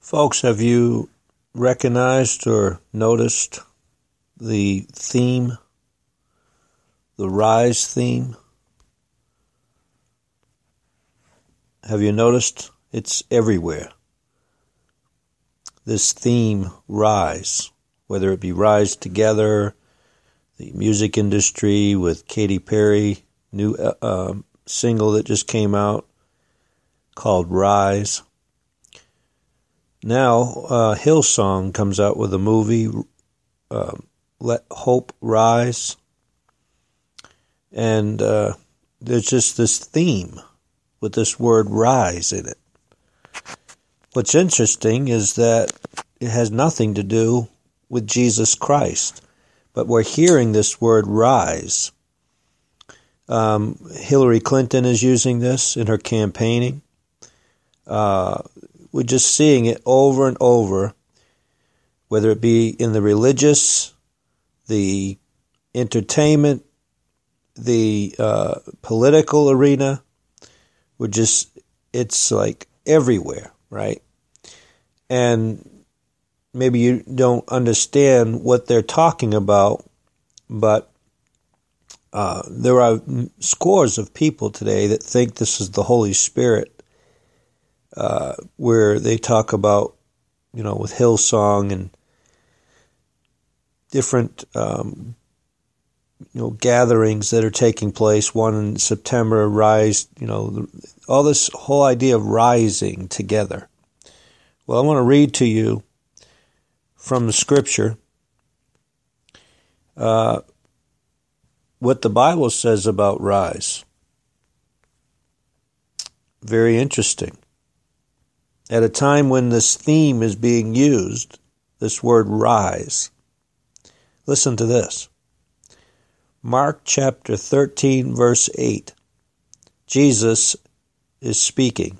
Folks, have you recognized or noticed the theme, the rise theme? Have you noticed it's everywhere? This theme, rise, whether it be rise together, the music industry with Katy Perry, new uh, um, single that just came out called Rise. Now, uh, Hillsong comes out with a movie, uh, Let Hope Rise. And uh, there's just this theme with this word rise in it. What's interesting is that it has nothing to do with Jesus Christ, but we're hearing this word rise. Um, Hillary Clinton is using this in her campaigning. Uh, we're just seeing it over and over, whether it be in the religious, the entertainment, the uh, political arena. We're just, it's like everywhere, right? And maybe you don't understand what they're talking about, but uh, there are scores of people today that think this is the Holy Spirit uh, where they talk about, you know, with Hillsong and different, um, you know, gatherings that are taking place. One in September, rise, you know, all this whole idea of rising together. Well, I want to read to you from the scripture uh, what the Bible says about rise. Very interesting at a time when this theme is being used, this word rise. Listen to this. Mark chapter 13, verse 8. Jesus is speaking.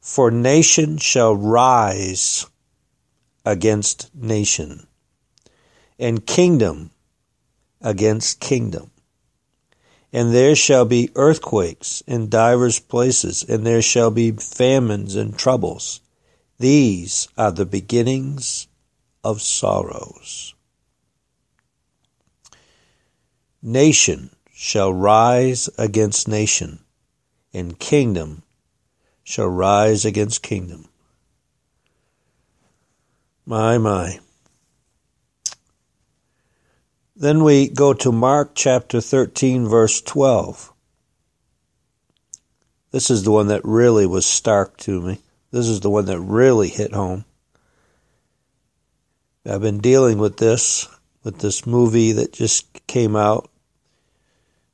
For nation shall rise against nation, and kingdom against kingdom and there shall be earthquakes in divers places, and there shall be famines and troubles. These are the beginnings of sorrows. Nation shall rise against nation, and kingdom shall rise against kingdom. My, my. Then we go to Mark chapter 13, verse 12. This is the one that really was stark to me. This is the one that really hit home. I've been dealing with this, with this movie that just came out,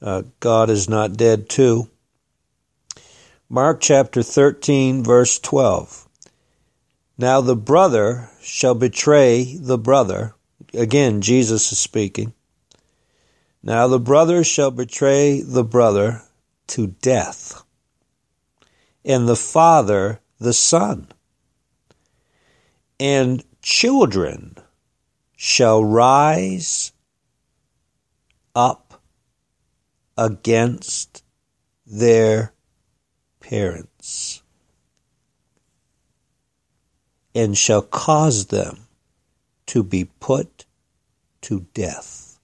uh, God is Not Dead 2. Mark chapter 13, verse 12. Now the brother shall betray the brother Again, Jesus is speaking. Now the brother shall betray the brother to death, and the father the son. And children shall rise up against their parents and shall cause them to be put to death.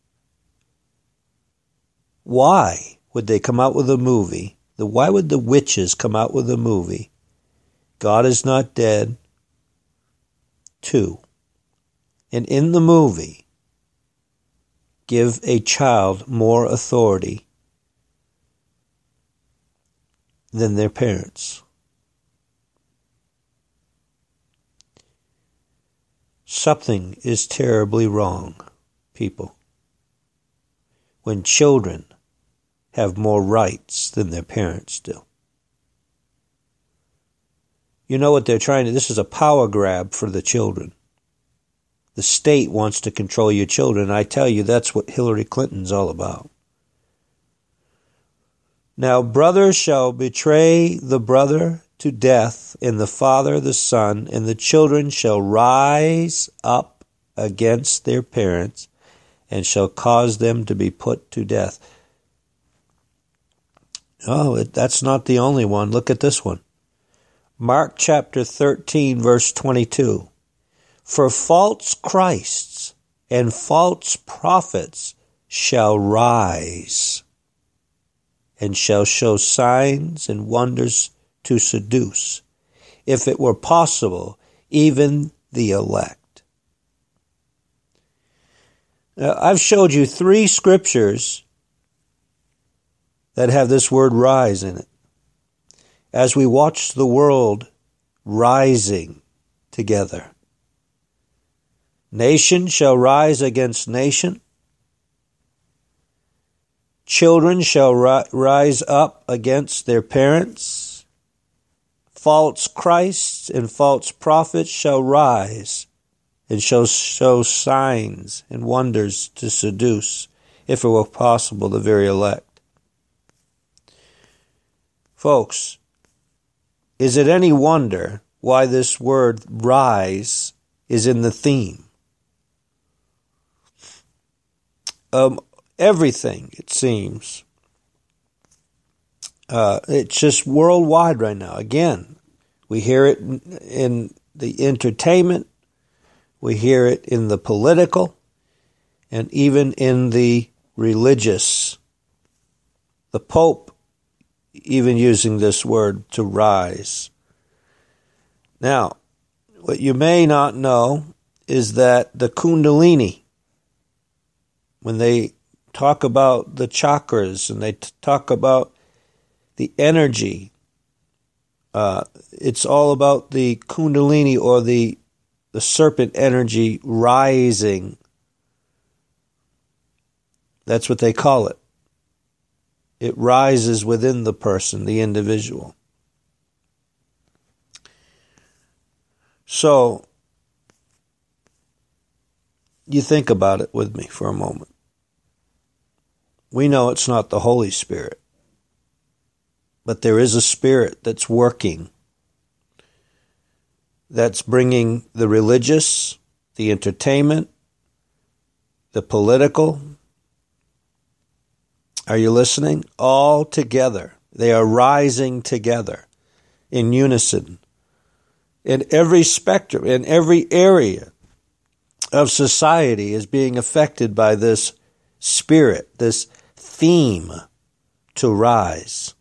Why would they come out with a movie? The, why would the witches come out with a movie? God is not dead. Two. And in the movie, give a child more authority than their parents. Something is terribly wrong, people. When children have more rights than their parents do. You know what they're trying to, this is a power grab for the children. The state wants to control your children. I tell you, that's what Hillary Clinton's all about. Now, brother shall betray the brother, to death, and the father the son, and the children shall rise up against their parents, and shall cause them to be put to death. Oh, that's not the only one. Look at this one. Mark chapter 13, verse 22. For false Christs and false prophets shall rise and shall show signs and wonders to seduce, if it were possible, even the elect. Now, I've showed you three scriptures that have this word rise in it. As we watch the world rising together, nation shall rise against nation, children shall ri- rise up against their parents false Christs and false prophets shall rise and shall show signs and wonders to seduce, if it were possible, the very elect. Folks, is it any wonder why this word rise is in the theme? Um, everything, it seems, uh, it's just worldwide right now. Again, we hear it in, in the entertainment, we hear it in the political, and even in the religious. The Pope even using this word to rise. Now, what you may not know is that the Kundalini, when they talk about the chakras and they talk about the energy. Uh, it's all about the kundalini or the the serpent energy rising. That's what they call it. It rises within the person, the individual. So, you think about it with me for a moment. We know it's not the Holy Spirit but there is a spirit that's working, that's bringing the religious, the entertainment, the political. Are you listening? All together. They are rising together in unison. In every spectrum, in every area of society is being affected by this spirit, this theme to rise.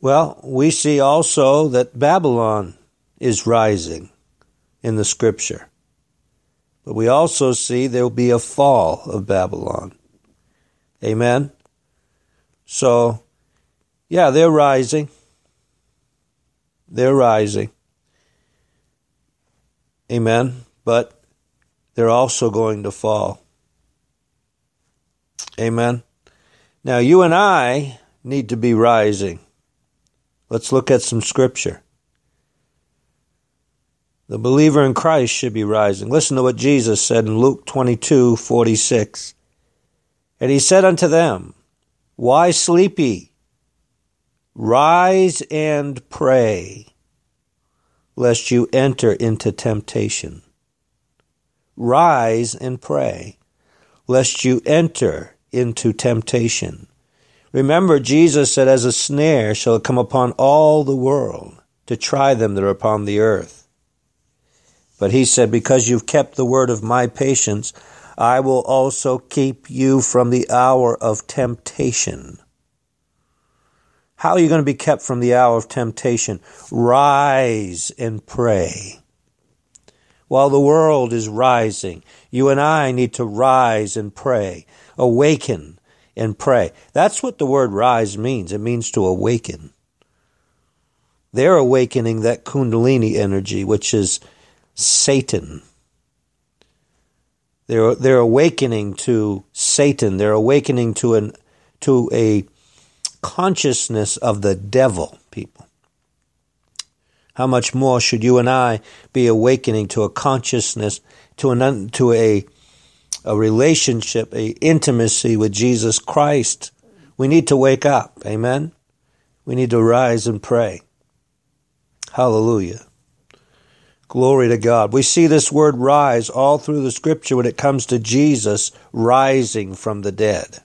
Well, we see also that Babylon is rising in the scripture. But we also see there will be a fall of Babylon. Amen? So, yeah, they're rising. They're rising. Amen? But they're also going to fall. Amen? Now, you and I need to be rising. Let's look at some scripture. The believer in Christ should be rising. Listen to what Jesus said in Luke 22 46. And he said unto them, Why sleep ye? Rise and pray, lest you enter into temptation. Rise and pray, lest you enter into temptation. Remember, Jesus said, As a snare shall it come upon all the world to try them that are upon the earth. But he said, Because you've kept the word of my patience, I will also keep you from the hour of temptation. How are you going to be kept from the hour of temptation? Rise and pray. While the world is rising, you and I need to rise and pray. Awaken and pray. That's what the word rise means. It means to awaken. They're awakening that Kundalini energy, which is Satan. They're, they're awakening to Satan. They're awakening to an, to a consciousness of the devil, people. How much more should you and I be awakening to a consciousness, to an, to a a relationship, a intimacy with Jesus Christ, we need to wake up. Amen. We need to rise and pray. Hallelujah. Glory to God. We see this word rise all through the scripture when it comes to Jesus rising from the dead.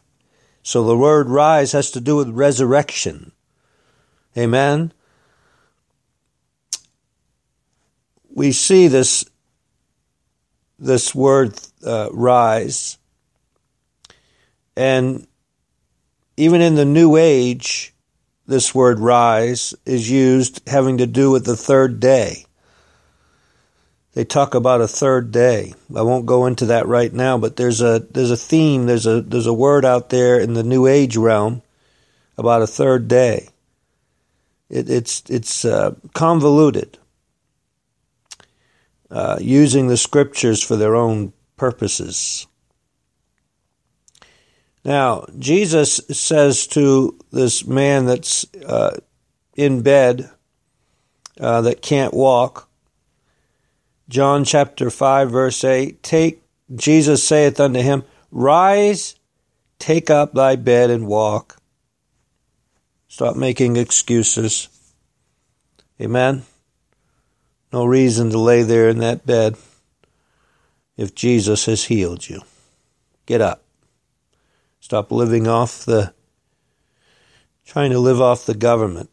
So the word rise has to do with resurrection. Amen. we see this this word uh, rise, and even in the New Age, this word rise is used having to do with the third day. They talk about a third day. I won't go into that right now, but there's a there's a theme, there's a there's a word out there in the New Age realm about a third day. It, it's it's uh, convoluted, uh, using the scriptures for their own purposes. Now, Jesus says to this man that's uh, in bed uh, that can't walk, John chapter 5, verse 8, take, Jesus saith unto him, Rise, take up thy bed and walk. Stop making excuses. Amen. No reason to lay there in that bed if Jesus has healed you. Get up. Stop living off the, trying to live off the government.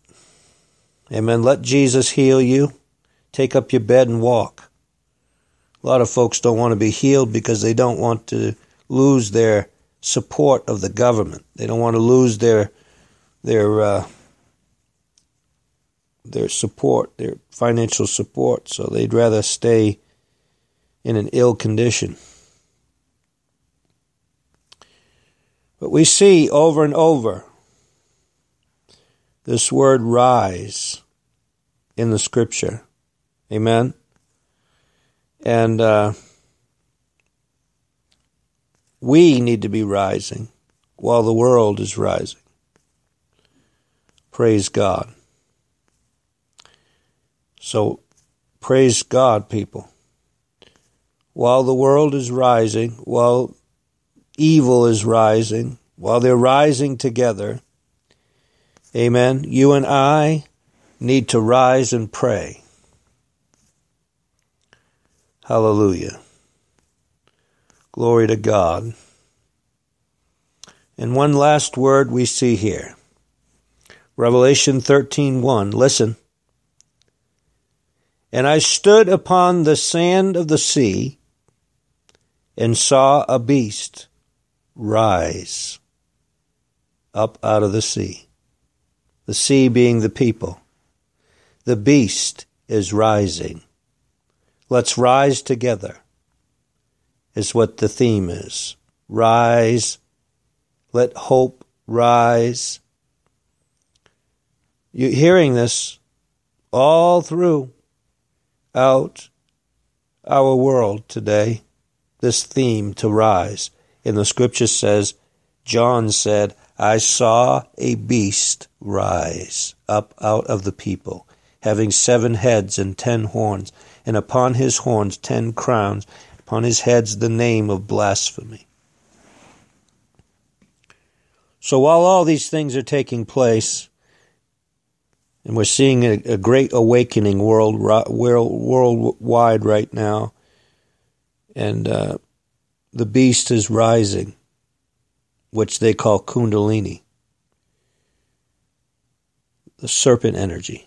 Amen. Let Jesus heal you. Take up your bed and walk. A lot of folks don't want to be healed because they don't want to lose their support of the government. They don't want to lose their their uh, their support, their financial support, so they'd rather stay in an ill condition. But we see over and over this word rise in the scripture. Amen. And uh, we need to be rising while the world is rising. Praise God. So, praise God, people. While the world is rising, while evil is rising, while they're rising together, amen, you and I need to rise and pray. Hallelujah. Glory to God. And one last word we see here. Revelation 13:1. Listen. And I stood upon the sand of the sea and saw a beast rise up out of the sea. The sea being the people. The beast is rising. Let's rise together, is what the theme is. Rise. Let hope rise. You're hearing this all through out our world today, this theme to rise. In the scripture says, John said, I saw a beast rise up out of the people, having seven heads and ten horns, and upon his horns ten crowns, upon his heads the name of blasphemy. So while all these things are taking place, and we're seeing a, a great awakening world, world, worldwide right now, and uh, the beast is rising, which they call Kundalini, the serpent energy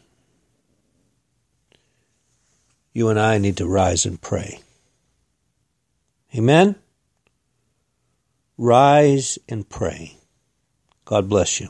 you and I need to rise and pray. Amen? Rise and pray. God bless you.